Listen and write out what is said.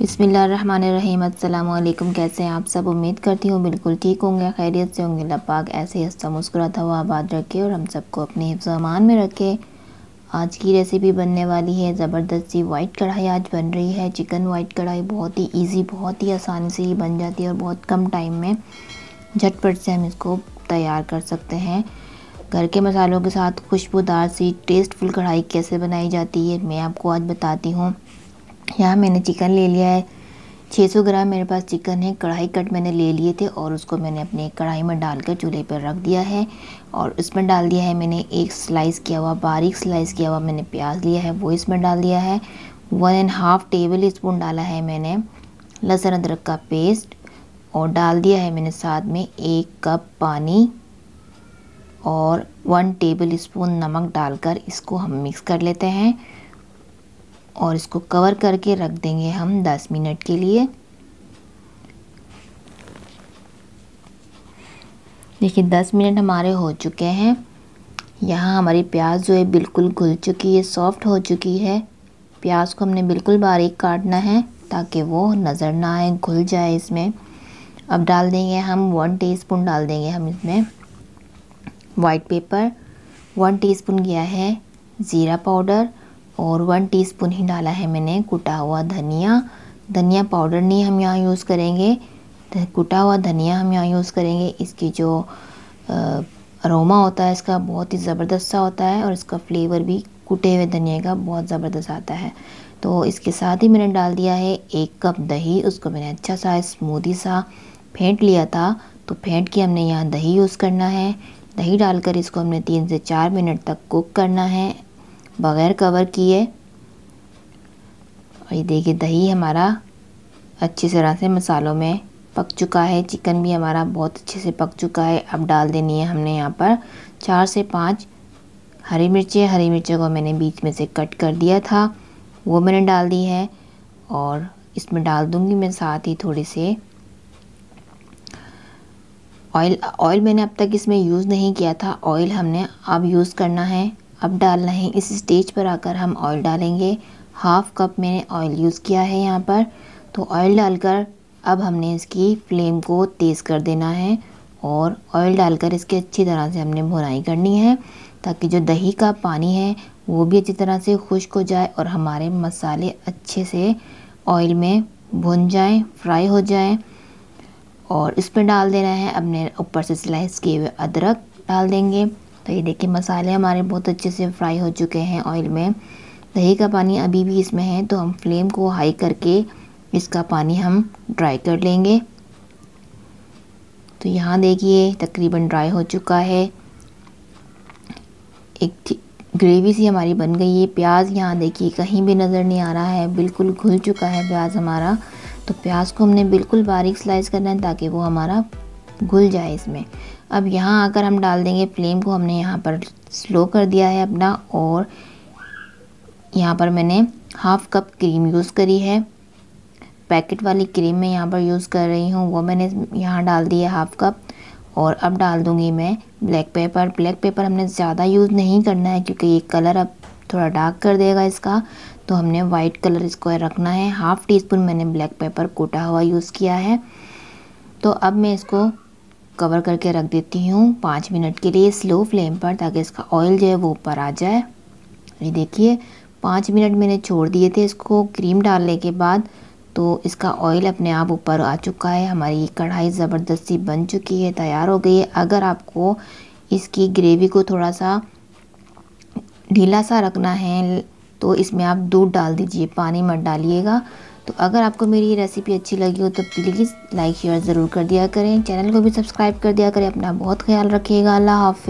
बिसमीम अल्लाम कैसे हैं आप सब? उम्मीद करती हूँ बिल्कुल ठीक होंगे, खैरियत से होंगे। लपाक ऐसे हंसता मुस्कुराता हुआ आबाद रखे और हम सबको अपने हिफ्ज़मान में रखे। आज की रेसिपी बनने वाली है, ज़बरदस्त सी वाइट कढ़ाई आज बन रही है। चिकन वाइट कढ़ाई बहुत ही ईजी बहुत ही आसानी से ही बन जाती है और बहुत कम टाइम में झटपट से हम इसको तैयार कर सकते हैं। घर के मसालों के साथ खुशबूदार सी टेस्टफुल कढ़ाई कैसे बनाई जाती है, मैं आपको आज बताती हूँ। यहाँ मैंने चिकन ले लिया है। 600 ग्राम मेरे पास चिकन है। कढ़ाई कट मैंने ले लिए थे और उसको मैंने अपने कढ़ाई में डालकर चूल्हे पर रख दिया है और इसमें डाल दिया है मैंने एक स्लाइस किया हुआ, बारीक स्लाइस किया हुआ मैंने प्याज लिया है, वो इसमें डाल दिया है। One and half tablespoon डाला है मैंने लहसुन अदरक का पेस्ट और डाल दिया है मैंने साथ में एक कप पानी और वन टेबल स्पून नमक डालकर इसको हम मिक्स कर लेते हैं। और इसको कवर करके रख देंगे हम 10 मिनट के लिए। देखिए 10 मिनट हमारे हो चुके हैं। यहाँ हमारी प्याज जो है बिल्कुल घुल चुकी है सॉफ्ट हो चुकी है। प्याज को हमने बिल्कुल बारीक काटना है ताकि वो नज़र ना आए, घुल जाए इसमें। अब डाल देंगे हम वन टीस्पून डाल देंगे हम इसमें। वाइट पेपर वन टीस्पून गया है ज़ीरा पाउडर। और वन टीस्पून ही डाला है मैंने, कुटा हुआ धनिया। धनिया पाउडर नहीं हम यहाँ यूज़ करेंगे। कुटा हुआ धनिया हम यहाँ यूज़ करेंगे। इसकी जो अरोमा होता है, इसका बहुत ही ज़बरदस्त सा होता है और इसका फ्लेवर भी कुटे हुए धनिया का बहुत ज़बरदस्त आता है। तो इसके साथ ही मैंने डाल दिया है एक कप दही। उसको मैंने अच्छा सा स्मूदी सा फेंट लिया था। तो फेंट के हमने यहाँ दही यूज़ करना है। दही डालकर इसको हमने तीन से चार मिनट तक कुक करना है। बग़ैर कवर किए। और ये देखिए, दही हमारा अच्छी तरह से मसालों में पक चुका है। चिकन भी हमारा बहुत अच्छे से पक चुका है। अब डाल देनी है हमने यहाँ पर चार से पाँच हरी मिर्चें। हरी मिर्चों को मैंने बीच में से कट कर दिया था। वो मैंने डाल दी है और इसमें डाल दूँगी मैं साथ ही थोड़े से। ऑयल ऑयल मैंने अब तक इसमें यूज़ नहीं किया था। ऑयल हमने अब यूज़ करना है। अब डालना है। इस स्टेज पर आकर हम ऑयल डालेंगे। हाफ़ कप मैंने ऑयल यूज़ किया है यहाँ पर। तो ऑयल डालकर अब हमने इसकी फ्लेम को तेज़ कर देना है और ऑयल डालकर इसकी अच्छी तरह से हमने भुनाई करनी है ताकि जो दही का पानी है, वो भी अच्छी तरह से खुश्क हो जाए और हमारे मसाले अच्छे से ऑयल में भुन जाएँ फ्राई हो जाएँ। और इस पर डाल देना है। अपने ऊपर से स्लाइस किए हुए अदरक डाल देंगे। तो ये देखिए, मसाले हमारे बहुत अच्छे से फ्राई हो चुके हैं ऑयल में। दही का पानी अभी भी इसमें है तो हम फ्लेम को हाई करके इसका पानी हम ड्राई कर लेंगे। तो यहाँ देखिए, तकरीबन ड्राई हो चुका है। एक ग्रेवी सी हमारी बन गई है। प्याज यहाँ देखिए, कहीं भी नज़र नहीं आ रहा है, बिल्कुल घुल चुका है प्याज हमारा। तो प्याज को हमने बिल्कुल बारीक स्लाइस करना है ताकि वो हमारा घुल जाए इसमें। अब यहाँ आकर हम डाल देंगे फ्लेम को, हमने यहाँ पर स्लो कर दिया है अपना, और यहाँ पर मैंने हाफ़ कप क्रीम यूज़ करी है। पैकेट वाली क्रीम मैं यहाँ पर यूज़ कर रही हूँ, वो मैंने यहाँ डाल दी है हाफ़ कप। और अब डाल दूँगी मैं ब्लैक पेपर। ब्लैक पेपर हमने ज़्यादा यूज़ नहीं करना है, क्योंकि ये कलर अब थोड़ा डार्क कर देगा इसका। तो हमने वाइट कलर इसको रखना है। हाफ़ टी स्पून मैंने ब्लैक पेपर कोटा हुआ यूज़ किया है। तो अब मैं इसको कवर करके रख देती हूँ। पाँच मिनट के लिए स्लो फ्लेम पर ताकि इसका ऑयल जो है वो ऊपर आ जाए। ये देखिए, पाँच मिनट मैंने छोड़ दिए थे इसको क्रीम डालने के बाद तो इसका ऑयल अपने आप ऊपर आ चुका है। हमारी कढ़ाई ज़बरदस्ती बन चुकी है, तैयार हो गई है। अगर आपको इसकी ग्रेवी को थोड़ा सा ढीला सा रखना है तो इसमें आप दूध डाल दीजिए, पानी मत डालिएगा। तो अगर आपको मेरी ये रेसिपी अच्छी लगी हो तो प्लीज़ लाइक शेयर ज़रूर कर दिया करें। चैनल को भी सब्सक्राइब कर दिया करें। अपना बहुत ख्याल रखिएगा। अल्लाह हाफ़